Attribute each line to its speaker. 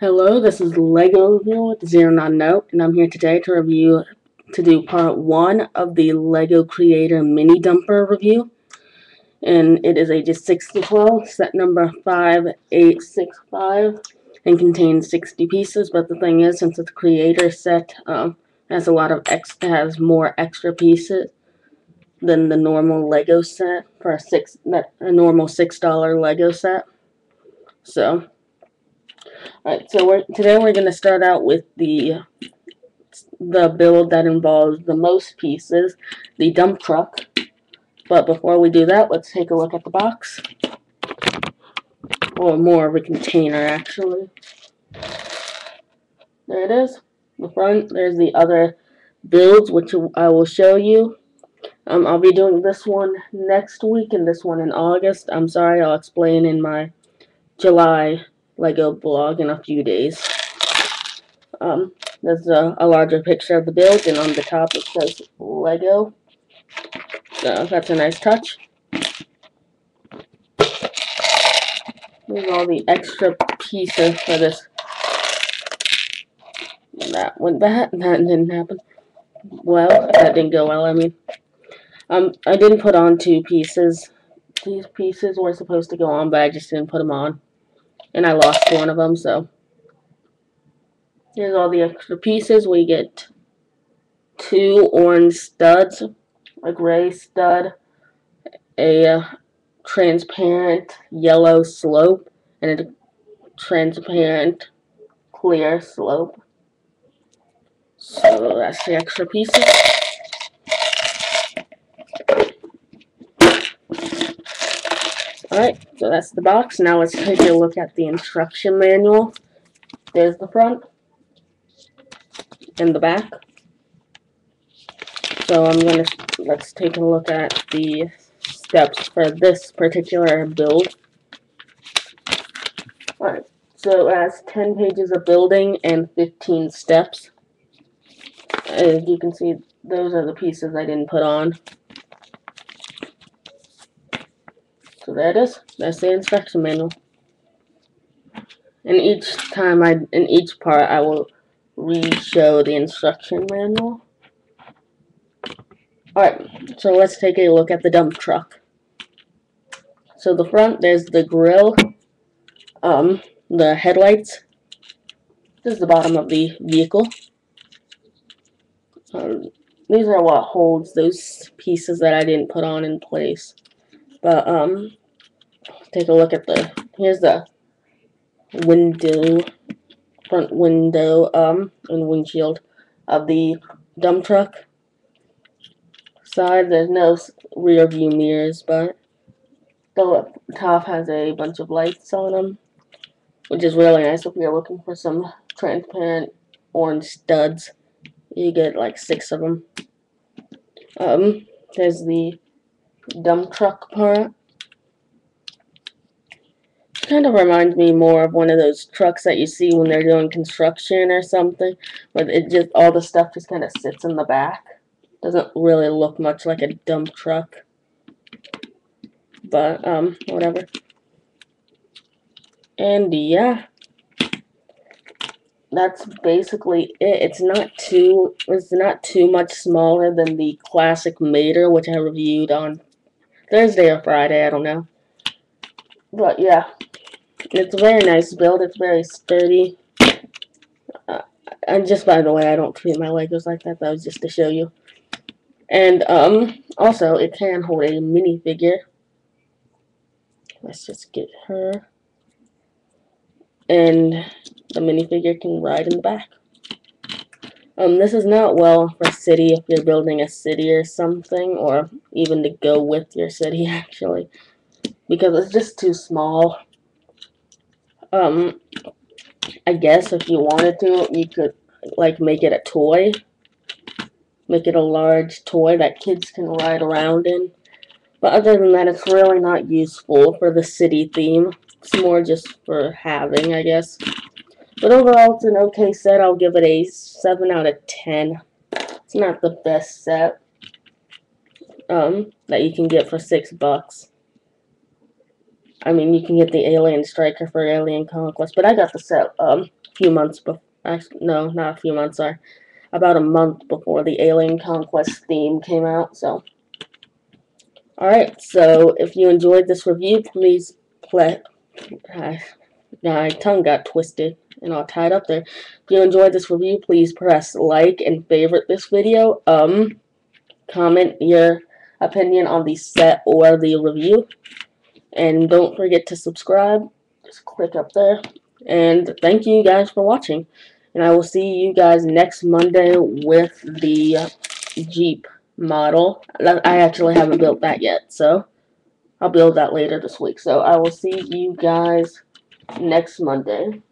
Speaker 1: Hello, this is Lego Review with Zero Not Note, and I'm here today to review to do part one of the Lego Creator Mini Dumper review. And it is ages 6 to 12, set number 5865, and contains 60 pieces. But the thing is, since it's a creator set, um, has a lot of ex has more extra pieces than the normal Lego set for a six a normal six dollar Lego set. So Alright, so we're, today we're going to start out with the the build that involves the most pieces, the dump truck. But before we do that, let's take a look at the box. Or more of a container, actually. There it is. The front, there's the other builds, which I will show you. Um, I'll be doing this one next week and this one in August. I'm sorry, I'll explain in my July Lego blog in a few days. Um, there's a, a, larger picture of the build, and on the top it says Lego. So that's a nice touch. There's all the extra pieces for this. That went bad. that didn't happen. Well, that didn't go well. I mean, um, I didn't put on two pieces. These pieces were supposed to go on, but I just didn't put them on. And I lost one of them, so. Here's all the extra pieces. We get two orange studs, a gray stud, a uh, transparent yellow slope, and a transparent clear slope. So that's the extra pieces. Alright, so that's the box. Now let's take a look at the instruction manual. There's the front and the back. So I'm gonna let's take a look at the steps for this particular build. Alright, so it has 10 pages of building and 15 steps. As you can see, those are the pieces I didn't put on. There it is. That's the instruction manual. And each time I, in each part, I will re-show the instruction manual. Alright, so let's take a look at the dump truck. So the front, there's the grill, um, the headlights. This is the bottom of the vehicle. Um, these are what holds those pieces that I didn't put on in place. But, um, take a look at the, here's the window, front window, um, and windshield of the dump truck. Side, there's no rear view mirrors, but the top has a bunch of lights on them, which is really nice if you're looking for some transparent orange studs. You get like six of them. Um, there's the dump truck part. Kind of reminds me more of one of those trucks that you see when they're doing construction or something, where it just all the stuff just kind of sits in the back. Doesn't really look much like a dump truck, but um, whatever. And yeah, that's basically it. It's not too it's not too much smaller than the classic Mater, which I reviewed on Thursday or Friday, I don't know. But yeah, it's a very nice build. It's very sturdy. Uh, and just by the way, I don't treat my Legos like that. That was just to show you. And um, also, it can hold a minifigure. Let's just get her. And the minifigure can ride in the back. Um, this is not well for city if you're building a city or something, or even to go with your city, actually, because it's just too small. Um, I guess if you wanted to, you could, like, make it a toy. Make it a large toy that kids can ride around in. But other than that, it's really not useful for the city theme. It's more just for having, I guess. But overall, it's an okay set. I'll give it a 7 out of 10. It's not the best set um, that you can get for 6 bucks. I mean, you can get the Alien Striker for Alien Conquest, but I got the set um, a few months before. No, not a few months, sorry. About a month before the Alien Conquest theme came out, so. Alright, so if you enjoyed this review, please play. my tongue got twisted and all tied up there. If you enjoyed this review, please press like and favorite this video. Um, comment your opinion on the set or the review. And don't forget to subscribe. Just click up there. And thank you guys for watching. And I will see you guys next Monday with the Jeep model. I actually haven't built that yet, so I'll build that later this week. So I will see you guys next Monday.